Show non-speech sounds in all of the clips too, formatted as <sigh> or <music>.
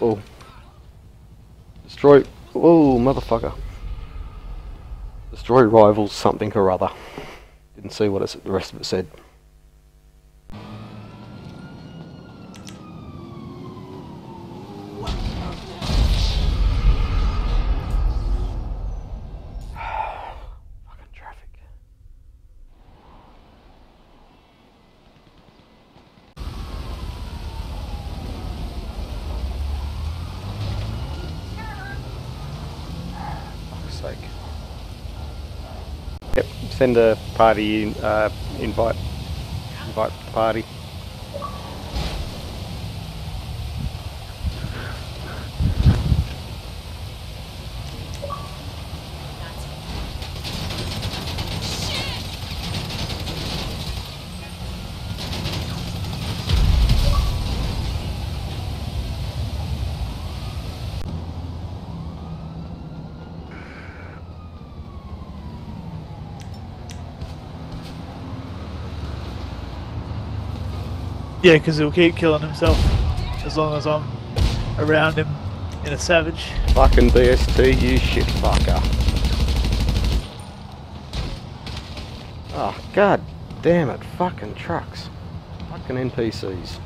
oh. Destroy. Oh, motherfucker. Destroy rivals something or other. Didn't see what the rest of it said. Fucking traffic. Fuck's sake. Yep, send a party uh, invite. Invite party. Yeah, because he'll keep killing himself as long as I'm around him in a savage. Fucking BST, you shit fucker. Oh, god damn it. Fucking trucks. Fucking NPCs.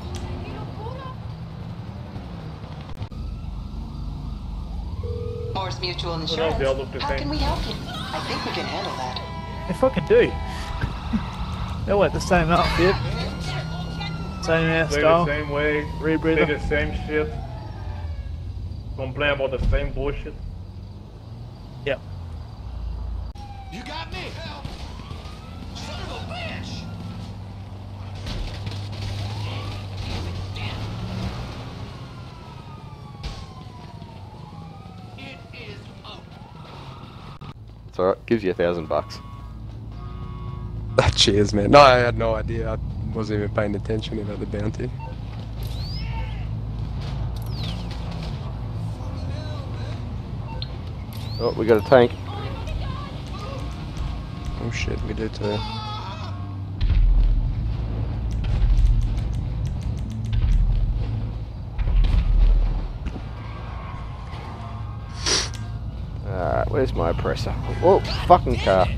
Mors Mutual Insurance. all look the How same. can we help you? I think we can handle that. They fucking do. They'll like the same outfit, same Play hairstyle, the same way, say rebreather. the same shit, complain about the same bullshit. Yep. You got me. Son of a bitch. It is over. It's alright, gives you a thousand bucks. Ah, cheers, man. No, I had no idea. I wasn't even paying attention about the bounty. Oh, we got a tank. Oh shit, we do too. Alright, ah, where's my oppressor? Oh, fucking car.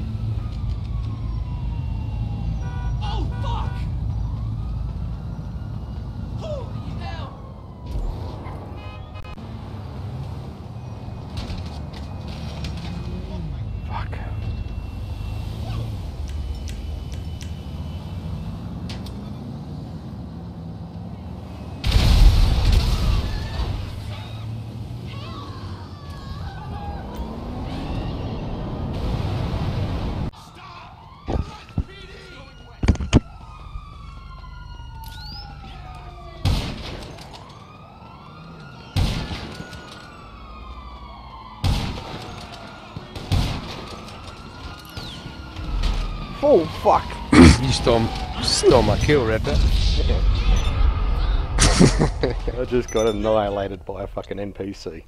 Oh, fuck. <clears throat> you stole, stole my kill, Red <laughs> I just got annihilated by a fucking NPC.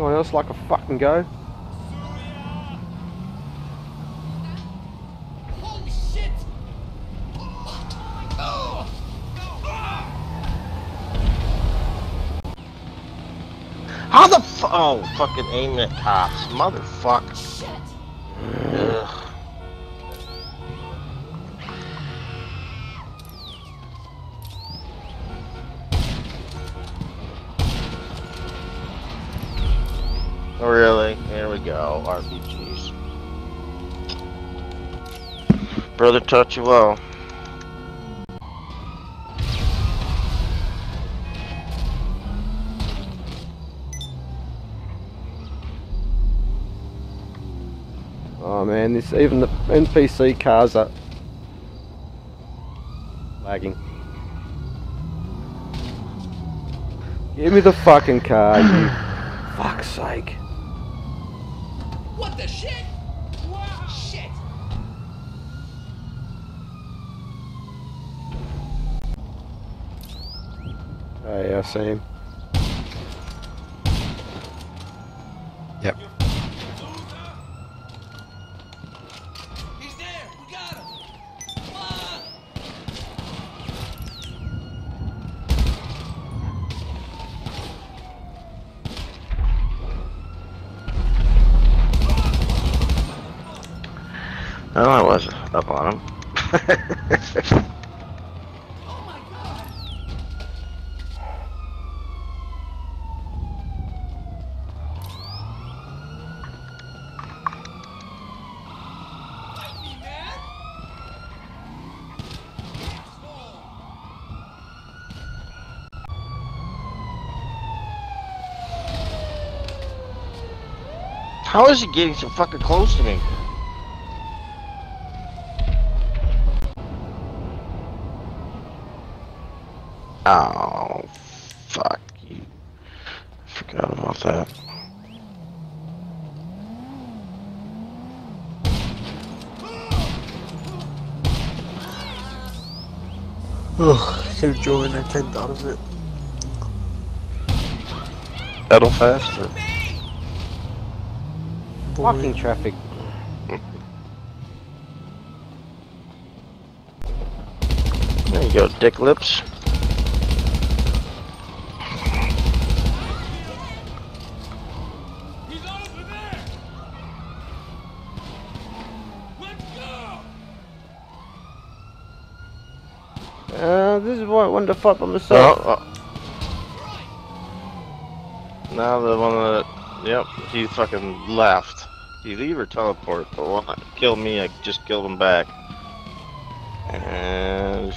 Us like a fucking go. Holy shit! Oh! How the fu- Oh, fucking aim at cops. Motherfucker. Oh, really? Here we go. RPGs. Brother taught you well. Oh man, this even the NPC cars are lagging. Give me the fucking car, you <clears throat> fuck's sake. What the shit? Wow! Shit! Oh yeah, I How is he getting so fucking close to me? Oh, fuck you. Forgot about that. Ugh, could have drove in there 10 out of it. Pedal faster. Fucking traffic. There you go, dick lips. He's over there! Let's go! Uh, this is why I wanted to fight by myself. Oh, oh. Now the one that, yep, he fucking left. He leave or teleport, but that killed me, I just killed him back. And